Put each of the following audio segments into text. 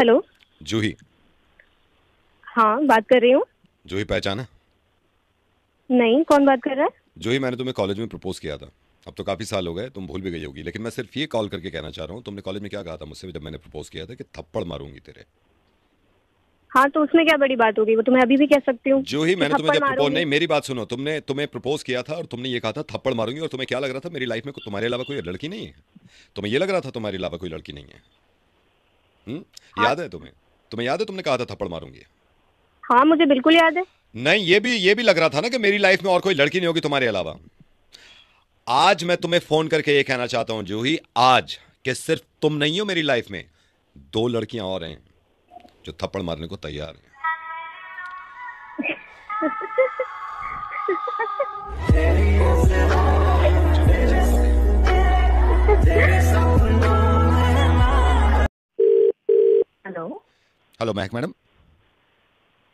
Hello जूही। हाँ बात कर रही हूँ। जूही पहचाना नहीं कौन बात कर रहा है? जूही मैंने तुम्हें कॉलेज में प्रपोज किया था। अब तो काफ़ी साल हो गए तुम भूल भी गई होगी लेकिन मैं सिर्फ़ ये कॉल करके कहना चाह रहा हूँ तुमने कॉलेज में क्या कहा था मुझसे जब मैंने प्रपोज किया था कि थप्पड़ मारूँगी तेरे। हाँ तो उसमें क्या बड़ी बात होगी वो तुम्हें अभी भी कह सकती हूँ जो ही मैंने तुम्हें जब प्रपोज नहीं मेरी बात सुनो तुमने तुम्हें प्रपोज किया था और तुमने ये कहा था थप्पड़ मारूँगी और तुम्हें क्या लग रहा था मेरी लाइफ में तुम्हारे अलावा कोई लड़की नहीं है? तुम्हें ये लग रहा था तुम्हारे अलावा कोई लड़की नहीं है? हम्म? हाँ। याद है तुम्हें? तुम्हें याद है तुमने कहा था थप्पड़ मारूँगी? हाँ मुझे बिल्कुल याद है। नहीं ये भी ये भी लग रहा था ना कि मेरी लाइफ में और कोई लड़की नहीं होगी तुम्हारे अलावा। आज मैं तुम्हें फ़ोन करके ये कहना चाहता हूँ जूही आज कि सिर्फ़ तुम नहीं हो मेरी लाइफ में दो लड़कियाँ और हैं जो थप्पड़ मारने को तैयार हैं। हेलो हेलो महक मैडम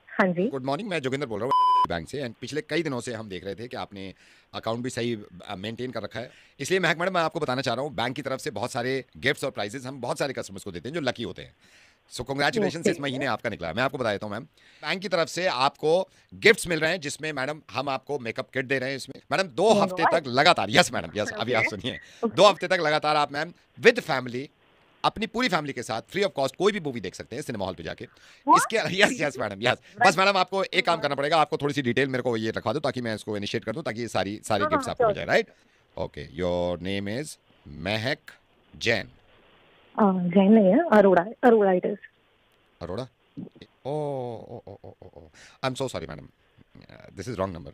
हाँ जी। गुड मॉर्निंग मैं जोगिंदर बोल रहा हूँ बैंक से। एंड पिछले कई दिनों से हम देख रहे थे कि आपने अकाउंट भी सही मेंटेन कर रखा है। इसलिए महक मैडम मैं आपको बताना चाह रहा हूँ बैंक की तरफ़ से बहुत सारे गिफ्ट्स और प्राइजेस हम बहुत सारे कस्टमर्स को देते हैं जो लकी होते हैं। So congratulation. इस महीने आपका निकला है। मैं आपको बता देता हूँ मैम बैंक की तरफ़ से आपको गिफ्ट्स मिल रहे हैं जिसमें मैडम हम आपको मेकअप किट दे रहे हैं इसमें। मैडम दो हफ़्ते तक लगातार यस मैडम यस अभी आप सुनिए। दो हफ़्ते तक लगातार आप मैम विद फैमिली अपनी पूरी फैमिली के साथ फ्री ऑफ़ कॉस्ट कोई भी मूवी देख सकते हैं सिनेमा हॉल पे जाके। इसके यस यस मैडम यस बस मैडम आपको एक काम करना पड़ेगा आपको थोड़ी सी डिटेल मेरे को ये रखवा दो ताकि मैं इसको इनिशिएट कर दूँ ताकि ये सारी सारी हाँ, गिफ्ट्स हाँ, आपको मिल जाए right okay your name is Mehak Jain Jain नहीं है Arora Arora it is Arora oh oh oh oh oh I am so sorry madam this is wrong number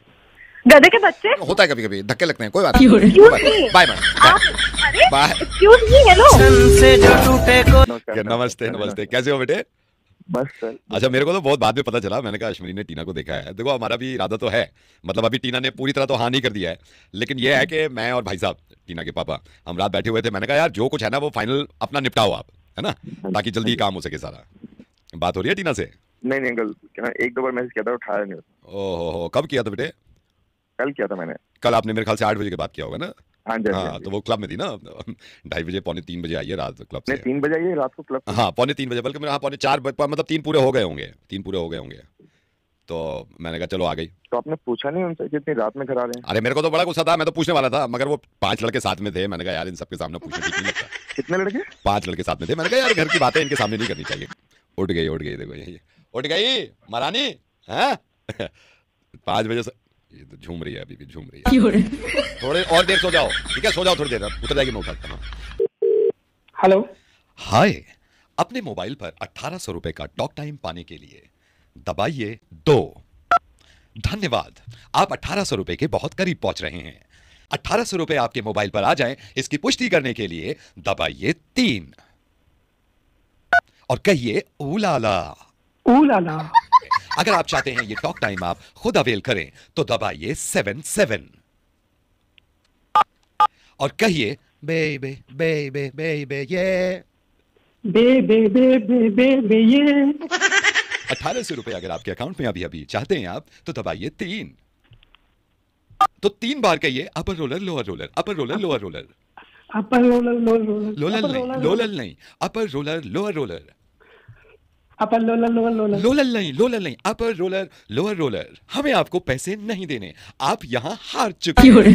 गधे के बच्चे? होता है कभी कभी धक्के लगते हैं कोई बात नहीं। बाय मैडम नमस्ते नमस्ते। कैसे हो बेटे? बस सर। अच्छा मेरे को तो बहुत बाद में पता चला मैंने कहा अश्विनी ने टीना को देखा है। देखो हमारा भी इरादा तो है। मतलब अभी टीना ने पूरी तरह तो हाँ नहीं कर दिया है। लेकिन ये है कि मैं और भाई साहब टीना के पापा हम रात बैठे हुए थे। मैंने कहा यार जो कुछ है ना वो फाइनल अपना निपटाओ आप है ना? ताकि जल्दी काम हो सके सारा। बात हो रही है टीना से? नहीं नहीं अंकल क्या एक दो बार मैसेज किया था उठाया नहीं। ओहो हो कब किया था बेटे? कल किया था मैंने। कल आपने मेरे ख्याल से आठ बजे के बाद किया होगा ना? हाँ हाँ तो वो क्लब में थी ना ढाई बजे पौने तीन बजे आइए रात क्लब से। तीन बजे आइए रात को क्लब हाँ पौने तीन बजे बल्कि मेरे हाँ पौने चार बजे मतलब तीन पूरे हो गए होंगे तीन पूरे हो गए होंगे। तो मैंने कहा चलो आ गई। तो आपने पूछा नहीं उनसे कि इतनी रात में घर आ रहे हैं? अरे मेरे को तो बड़ा गुस्सा था मैं तो पूछने वाला था मगर वो पाँच लड़के साथ में थे मैंने कहा यार इन सबके सामने पूछना ठीक नहीं लगता। कितने लड़के? पाँच लड़के साथ में थे मैंने कहा यार घर की बातें इनके सामने नहीं करनी चाहिए। उठ गई उठ गई देखो यही उठ गई महारानी हैं? पाँच बजे से ये तो झूम रही है अभी भी झूम रही है। थोड़े और देर सो जाओ ठीक है? सो जाओ थोड़ी देर अब उतर जाएगी मैं उठाता हूँ। हेलो। हाय अपने मोबाइल पर अट्ठारह सौ रुपए का टॉक टाइम पाने के लिए दबाइए दो। धन्यवाद आप अठारह सौ रुपए के बहुत करीब पहुँच रहे हैं। अठारह सौ रुपए आपके मोबाइल पर आ जाएँ इसकी पुष्टि करने के लिए दबाइए तीन। और कहिए ऊलाला। ऊ लाला अगर आप चाहते हैं ये टॉक टाइम आप खुद अवेल करें तो दबाइए सेवन सेवन। और कहिए बेबे बेबे बेबे ये। ये। अठारह सौ रुपए अगर आपके अकाउंट में अभी अभी चाहते हैं आप तो दबाइए तीन। तो तीन बार कहिए upper roller lower roller upper roller lower roller upper roller lower roller लोलल upper नहीं लोलल नहीं upper roller lower roller upper लोलर lower लोलर। लोलल नहीं लोलल नहीं अपर रोलर लोअर रोलर। हमें आपको पैसे नहीं देने। आप यहाँ हार चुके हैं।